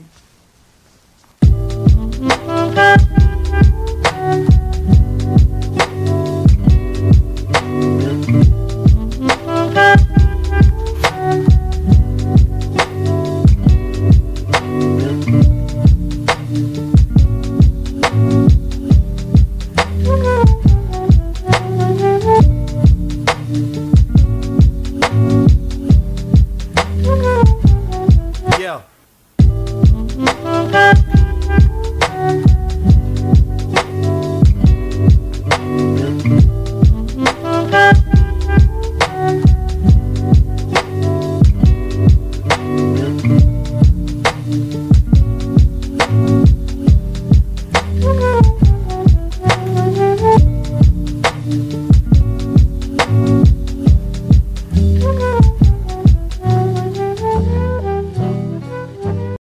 morning.